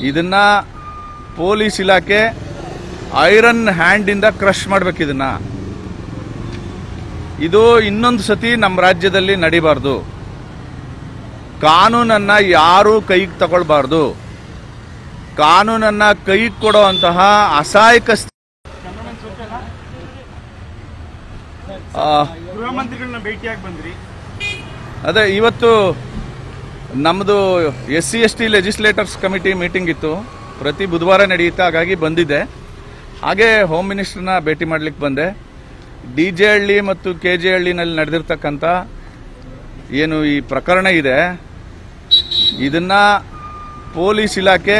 ಇದನ್ನ ಪೊಲೀಸ್ ಇಲಾಖೆ iron ಹ್ಯಾಂಡಿಂದ crush ಮಾಡ್ಬೇಕು ಇದನ್ನ. ಇದು ಇನ್ನೊಂದು ಸತಿ ನಮ್ಮ ರಾಜ್ಯದಲ್ಲಿ ನಡಿಬಾರ್ದು. ಕಾನೂನನ್ನ ಯಾರು ಕೈಗೆ ತಗೊಳ್ಬಾರ್ದು. ಕಾನೂನನ್ನ ಕೈಗೆ ಕೊಡುವಂತಹ ಅಸಹಾಯಕ ಗೃಹ ಮಂತ್ರಿಗಳನ್ನ ಭೇಟಿಯಾಗಿ ಬಂದ್ರಿ. ಅದೇ ಇವತ್ತು ನಮ್ಮದು S C S T legislators committee meeting ಇತ್ತು. ಪ್ರತಿ ಬುಧವಾರ ನಡೆಯುತ್ತೆ, ಹಾಗಾಗಿ ಬಂದಿದ್ದೆ ಹಾಗೆ ಹೋಮ್ ಮಿನಿಸ್ಟರ್ನ ಭೇಟಿ ಮಾಡಲಿಕ್ಕೆ ಬಂದೆ. ಡಿ ಜೆ ಹಳ್ಳಿ ಮತ್ತು ಕೆ ಜೆ ಹಳ್ಳಿನಲ್ಲಿ ನಡೆದಿರ್ತಕ್ಕಂಥ ಏನು ಈ ಪ್ರಕರಣ ಇದೆ, ಇದನ್ನ ಪೊಲೀಸ್ ಇಲಾಖೆ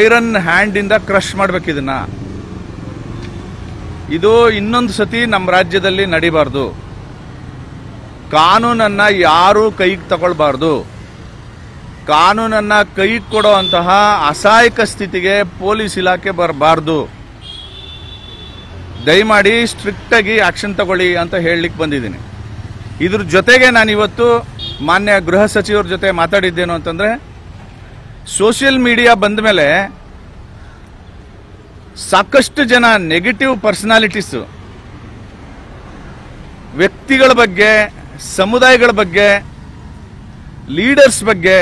ಐರನ್ ಹ್ಯಾಂಡಿಂದ ಕ್ರಶ್ ಮಾಡಬೇಕು ಇದನ್ನ. ಇದು ಇನ್ನೊಂದು ಸತಿ ನಮ್ಮ ರಾಜ್ಯದಲ್ಲಿ ನಡಿಬಾರ್ದು. ಕಾನೂನನ್ನ ಯಾರೂ ಕೈಗೆ ತಗೊಳ್ಬಾರ್ದು. ಕಾನೂನನ್ನ ಕೈ ಕೊಡುವಂತಹ ಅಸಹಾಯಕ ಸ್ಥಿತಿಗೆ ಪೊಲೀಸ್ ಇಲಾಖೆ ಬರಬಾರ್ದು. ದಯಮಾಡಿ ಸ್ಟ್ರಿಕ್ಟ್ ಆಗಿ ಆಕ್ಷನ್ ತಗೊಳ್ಳಿ ಅಂತ ಹೇಳಲಿಕ್ಕೆ ಬಂದಿದ್ದೀನಿ. ಇದ್ರ ಜೊತೆಗೆ ನಾನು ಇವತ್ತು ಮಾನ್ಯ ಗೃಹ ಸಚಿವರ ಜೊತೆ ಮಾತಾಡಿದ್ದೇನು ಅಂತಂದ್ರೆ ಸೋಷಿಯಲ್ ಮೀಡಿಯಾ ಬಂದ ಮೇಲೆ ಸಾಕಷ್ಟು ಜನ ನೆಗೆಟಿವ್ ಪರ್ಸನಾಲಿಟೀಸು ವ್ಯಕ್ತಿಗಳ ಬಗ್ಗೆ, ಸಮುದಾಯಗಳ ಬಗ್ಗೆ ಲೀಡರ್ಸ್ ಬಗ್ಗೆ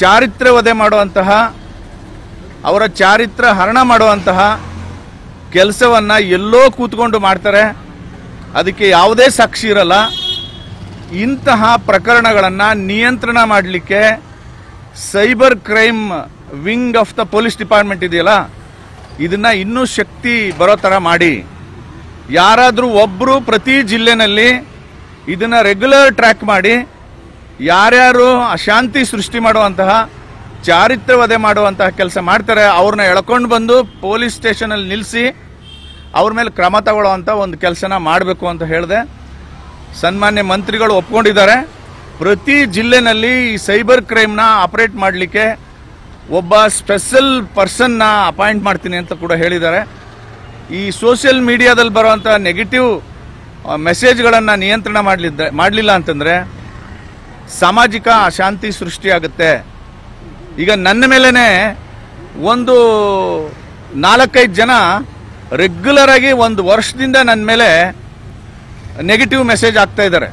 ಚಾರಿತ್ರ್ಯ ವಧೆ ಮಾಡುವಂತಹ, ಅವರ ಚಾರಿತ್ರ ಹರಣ ಮಾಡುವಂತಹ ಕೆಲಸವನ್ನು ಎಲ್ಲೋ ಕೂತ್ಕೊಂಡು ಮಾಡ್ತಾರೆ. ಅದಕ್ಕೆ ಯಾವುದೇ ಸಾಕ್ಷಿ ಇರಲ್ಲ. ಇಂತಹ ಪ್ರಕರಣಗಳನ್ನು ನಿಯಂತ್ರಣ ಮಾಡಲಿಕ್ಕೆ cyber crime wing of the police department ಇದೆಯಲ್ಲ, ಇದನ್ನ ಇನ್ನೂ ಶಕ್ತಿ ಬರೋ ಥರ ಮಾಡಿ. ಯಾರಾದರೂ ಒಬ್ಬರು ಪ್ರತಿ ಜಿಲ್ಲೆನಲ್ಲಿ ಇದನ್ನು ರೆಗ್ಯುಲರ್ ಟ್ರ್ಯಾಕ್ ಮಾಡಿ ಯಾರ್ಯಾರು ಅಶಾಂತಿ ಸೃಷ್ಟಿ ಮಾಡುವಂತಹ ಚಾರಿತ್ರ ವಧೆ ಮಾಡುವಂತಹ ಕೆಲಸ ಮಾಡ್ತಾರೆ ಅವ್ರನ್ನ ಎಳ್ಕೊಂಡು ಬಂದು ಪೊಲೀಸ್ ಸ್ಟೇಷನಲ್ಲಿ ನಿಲ್ಲಿಸಿ ಅವ್ರ ಮೇಲೆ ಕ್ರಮ ತಗೊಳ್ಳುವಂಥ ಒಂದು ಕೆಲಸನ ಮಾಡಬೇಕು ಅಂತ ಹೇಳಿದೆ. ಸನ್ಮಾನ್ಯ ಮಂತ್ರಿಗಳು ಒಪ್ಕೊಂಡಿದ್ದಾರೆ. ಪ್ರತಿ ಜಿಲ್ಲೆನಲ್ಲಿ ಈ ಸೈಬರ್ ಕ್ರೈಮ್ನ ಆಪರೇಟ್ ಮಾಡಲಿಕ್ಕೆ ಒಬ್ಬ ಸ್ಪೆಷಲ್ ಪರ್ಸನ್ನ ಅಪಾಯಿಂಟ್ ಮಾಡ್ತೀನಿ ಅಂತ ಕೂಡ ಹೇಳಿದ್ದಾರೆ. ಈ ಸೋಷಿಯಲ್ ಮೀಡಿಯಾದಲ್ಲಿ ಬರುವಂಥ ನೆಗೆಟಿವ್ ಮೆಸೇಜ್ಗಳನ್ನು ನಿಯಂತ್ರಣ ಮಾಡಲಿದ್ದ, ಮಾಡಲಿಲ್ಲ ಅಂತಂದರೆ ಸಾಮಾಜಿಕ ಅಶಾಂತಿ ಸೃಷ್ಟಿಯಾಗುತ್ತೆ. ಈಗ ನನ್ನ ಮೇಲೇ ಒಂದು ನಾಲ್ಕೈದು ಜನ ರೆಗ್ಯುಲರ್ ಆಗಿ ಒಂದು ವರ್ಷದಿಂದ ನನ್ನ ಮೇಲೆ ನೆಗೆಟಿವ್ ಮೆಸೇಜ್ ಆಗ್ತಾ ಇದ್ದಾರೆ.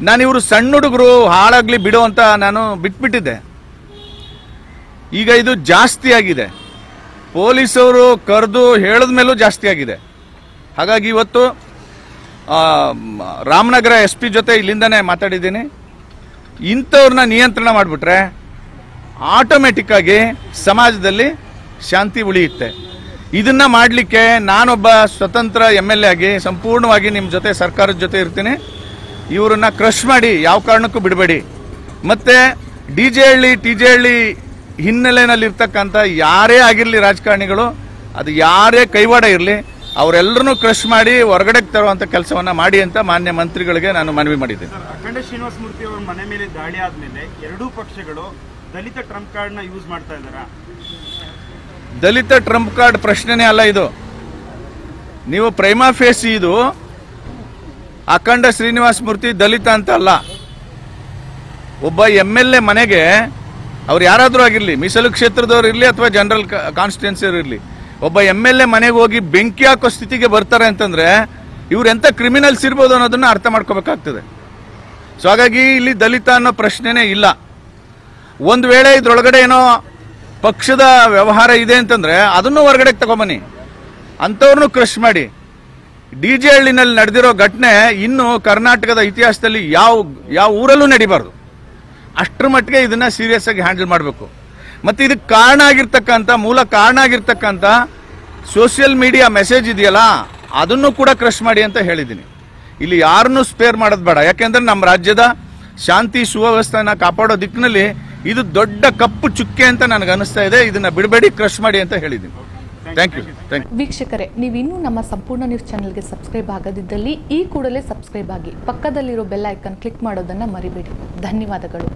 ನಾನು ಇವರು ಸಣ್ಣ ಹುಡುಗರು, ಹಾಳಾಗ್ಲಿ ಬಿಡು ಅಂತ ನಾನು ಬಿಟ್ಬಿಟ್ಟಿದ್ದೆ. ಈಗ ಇದು ಜಾಸ್ತಿ ಆಗಿದೆ. ಪೊಲೀಸವರು ಕರೆದು ಹೇಳಿದ ಮೇಲೂ ಜಾಸ್ತಿ ಆಗಿದೆ. ಹಾಗಾಗಿ ಇವತ್ತು ರಾಮನಗರ ಎಸ್ ಪಿ ಜೊತೆ ಇಲ್ಲಿಂದನೇ ಮಾತಾಡಿದ್ದೀನಿ. ಇಂಥವ್ರನ್ನ ನಿಯಂತ್ರಣ ಮಾಡಿಬಿಟ್ರೆ ಆಟೋಮೆಟಿಕ್ ಆಗಿ ಸಮಾಜದಲ್ಲಿ ಶಾಂತಿ ಉಳಿಯುತ್ತೆ. ಇದನ್ನ ಮಾಡಲಿಕ್ಕೆ ನಾನೊಬ್ಬ ಸ್ವತಂತ್ರ ಎಂ ಎಲ್ ಎ ಆಗಿ ಸಂಪೂರ್ಣವಾಗಿ ನಿಮ್ಮ ಜೊತೆ ಸರ್ಕಾರದ ಜೊತೆ ಇರ್ತೀನಿ. ಇವರನ್ನ ಕ್ರಶ್ ಮಾಡಿ ಯಾವ ಕಾರಣಕ್ಕೂ ಬಿಡಬೇಡಿ. ಮತ್ತೆ D J Halli, T J Halli ಹಿನ್ನೆಲೆಯಲ್ಲಿ ಇರ್ತಕ್ಕಂಥ ಯಾರೇ ಆಗಿರಲಿ ರಾಜಕಾರಣಿಗಳು, ಅದು ಯಾರೇ ಕೈವಾಡ ಇರಲಿ ಅವರೆಲ್ಲರನ್ನೂ ಕ್ರಶ್ ಮಾಡಿ ಹೊರಗಡೆ ತರುವಂಥ ಕೆಲಸವನ್ನ ಮಾಡಿ ಅಂತ ಮಾನ್ಯ ಮಂತ್ರಿಗಳಿಗೆ ನಾನು ಮನವಿ ಮಾಡಿದ್ದೇನೆ. ಅಖಂಡ ಶ್ರೀನಿವಾಸ ಮೂರ್ತಿ ಅವರ ಮನೆ ಮೇಲೆ ದಾಳಿ ಆದ್ಮೇಲೆ ಎರಡೂ ಪಕ್ಷಗಳು ದಲಿತ ಟ್ರಂಪ್ ಕಾರ್ಡ್ನ ಯೂಸ್ ಮಾಡ್ತಾ ಇದಾರ ದಲಿತ ಟ್ರಂಪ್ ಕಾರ್ಡ್ ಪ್ರಶ್ನೆನೇ ಅಲ್ಲ ಇದು. ನೀವು ಪ್ರೈಮಾ ಫೇಸ್ ಇದು ಅಖಂಡ ಶ್ರೀನಿವಾಸ ಮೂರ್ತಿ ದಲಿತ ಅಂತ ಅಲ್ಲ. ಒಬ್ಬ ಎಂ ಎಲ್ ಎ ಮನೆಗೆ ಅವ್ರು ಯಾರಾದರೂ ಆಗಿರಲಿ ಮೀಸಲು ಕ್ಷೇತ್ರದವ್ರು ಇರಲಿ ಅಥವಾ ಜನರಲ್ ಕಾನ್ಸ್ಟಿಟ್ಯೂನ್ಸಿಯವ್ರು ಇರಲಿ ಒಬ್ಬ ಎಂ ಎಲ್ ಎ ಮನೆಗೆ ಹೋಗಿ ಬೆಂಕಿ ಹಾಕೋ ಸ್ಥಿತಿಗೆ ಬರ್ತಾರೆ ಅಂತಂದ್ರೆ ಇವ್ರು ಎಂತ ಕ್ರಿಮಿನಲ್ಸ್ ಇರ್ಬೋದು ಅನ್ನೋದನ್ನ ಅರ್ಥ ಮಾಡ್ಕೋಬೇಕಾಗ್ತದೆ. ಸೊ ಹಾಗಾಗಿ ಇಲ್ಲಿ ದಲಿತ ಅನ್ನೋ ಪ್ರಶ್ನೆನೇ ಇಲ್ಲ. ಒಂದು ವೇಳೆ ಇದ್ರೊಳಗಡೆ ಏನೋ ಪಕ್ಷದ ವ್ಯವಹಾರ ಇದೆ ಅಂತಂದ್ರೆ ಅದನ್ನು ಹೊರಗಡೆ ತಗೊಂಬನ್ನಿ. ಅಂಥವ್ರನ್ನೂ ಕ್ರಶ್ ಮಾಡಿ. ಡಿ ಜೆ ಹಳ್ಳಿನಲ್ಲಿ ನಡೆದಿರೋ ಘಟನೆ ಇನ್ನು ಕರ್ನಾಟಕದ ಇತಿಹಾಸದಲ್ಲಿ ಯಾವ ಯಾವ ಊರಲ್ಲೂ ನಡಿಬಾರ್ದು. ಅಷ್ಟರ ಮಟ್ಟಿಗೆ ಇದನ್ನ ಸೀರಿಯಸ್ ಆಗಿ ಹ್ಯಾಂಡಲ್ ಮಾಡಬೇಕು. ಮತ್ತೆ ಇದಕ್ಕೆ ಕಾರಣ ಆಗಿರ್ತಕ್ಕಂಥ, ಮೂಲ ಕಾರಣ ಆಗಿರ್ತಕ್ಕಂಥ ಸೋಷಿಯಲ್ ಮೀಡಿಯಾ ಮೆಸೇಜ್ ಇದೆಯಲ್ಲ, ಅದನ್ನು ಕೂಡ ಕ್ರಶ್ ಮಾಡಿ ಅಂತ ಹೇಳಿದ್ದೀನಿ. ಇಲ್ಲಿ ಯಾರನ್ನು ಸ್ಪೇರ್ ಮಾಡೋದು ಬೇಡ. ಯಾಕೆಂದರೆ ನಮ್ಮ ರಾಜ್ಯದ ಶಾಂತಿ, ಸುವ್ಯವಸ್ಥೆನ ಕಾಪಾಡೋ ದಿಕ್ಕಿನಲ್ಲಿ ಇದು ದೊಡ್ಡ ಕಪ್ಪು ಚುಕ್ಕೆ ಅಂತ ನನಗೆ ಅನಿಸ್ತಾ ಇದೆ. ಇದನ್ನ ಬಿಡಬೇಡಿ ಕ್ರಶ್ ಮಾಡಿ ಅಂತ ಹೇಳಿದ್ದೀನಿ. ಥ್ಯಾಂಕ್ ಯು ಥ್ಯಾಂಕ್ ವೀಕ್ಷಕರೇ ನೀವಿನ್ನೂ ನಮ್ಮ ಸಂಪೂರ್ಣ ನ್ಯೂಸ್ ಚಾನಲ್ಗೆ ಸಬ್ಸ್ಕ್ರೈಬ್ ಆಗದಿದ್ದಲ್ಲಿ ಈ ಕೂಡಲೇ ಸಬ್ಸ್ಕ್ರೈಬ್ ಆಗಿ ಪಕ್ಕದಲ್ಲಿರೋ ಬೆಲ್ ಐಕನ್ ಕ್ಲಿಕ್ ಮಾಡೋದನ್ನು ಮರಿಬೇಡಿ. ಧನ್ಯವಾದಗಳು.